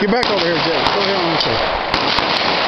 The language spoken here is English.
Get back over here, Jay. Go ahead on this side.